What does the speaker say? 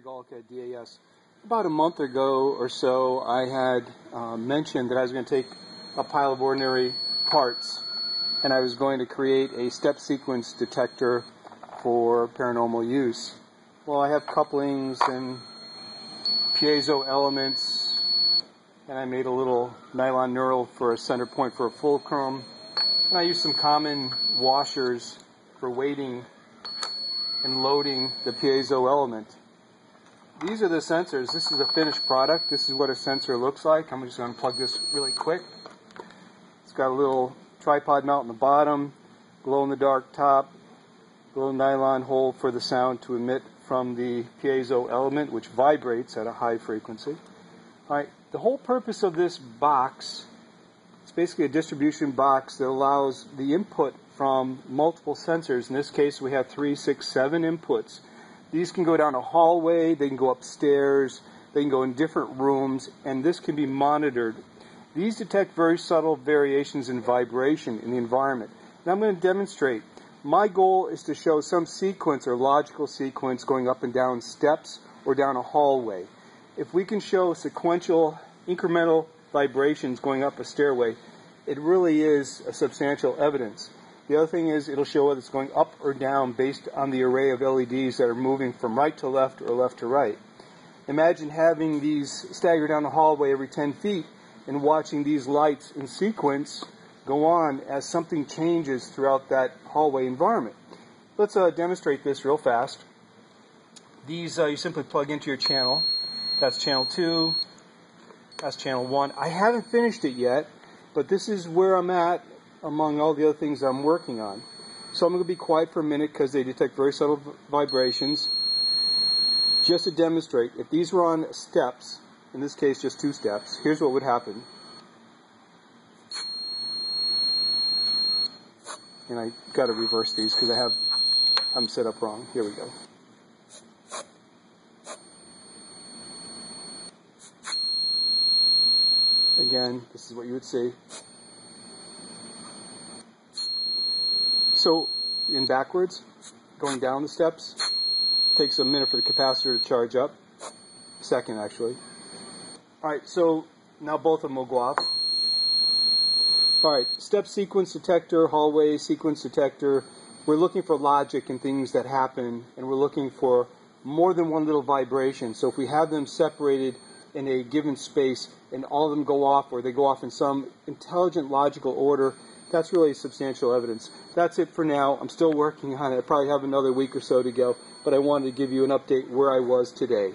At DAS. About a month ago or so, I had uh, mentioned that I was going to take a pile of ordinary parts and I was going to create a step sequence detector for paranormal use. Well, I have couplings and piezo elements, and I made a little nylon knurl for a center point for a fulcrum, and I used some common washers for weighting and loading the piezo element. These are the sensors. This is a finished product. This is what a sensor looks like. I'm just going to plug this really quick. It's got a little tripod mount in the bottom, glow in the dark top, little nylon hole for the sound to emit from the piezo element, which vibrates at a high frequency. All right, the whole purpose of this box, it's basically a distribution box that allows the input from multiple sensors. In this case, we have three, six, seven inputs. These can go down a hallway, they can go upstairs, they can go in different rooms, and this can be monitored. These detect very subtle variations in vibration in the environment. Now I'm going to demonstrate. My goal is to show some sequence or logical sequence going up and down steps or down a hallway. If we can show sequential incremental vibrations going up a stairway, it really is a substantial evidence. The other thing is it'll show whether it's going up or down based on the array of LEDs that are moving from right to left or left to right. Imagine having these stagger down the hallway every 10 feet and watching these lights in sequence go on as something changes throughout that hallway environment. Let's uh, demonstrate this real fast. These uh, you simply plug into your channel. That's channel 2. That's channel 1. I haven't finished it yet, but this is where I'm at among all the other things I'm working on. So I'm going to be quiet for a minute because they detect very subtle vibrations. Just to demonstrate, if these were on steps, in this case just two steps, here's what would happen. And I got to reverse these because I have I'm set up wrong. Here we go. Again, this is what you would see. So, in backwards, going down the steps, takes a minute for the capacitor to charge up. Second, actually. Alright, so now both of them will go off. Alright, step sequence detector, hallway sequence detector. We're looking for logic and things that happen, and we're looking for more than one little vibration. So if we have them separated in a given space and all of them go off or they go off in some intelligent logical order, that's really substantial evidence. That's it for now. I'm still working on it. I probably have another week or so to go, but I wanted to give you an update where I was today.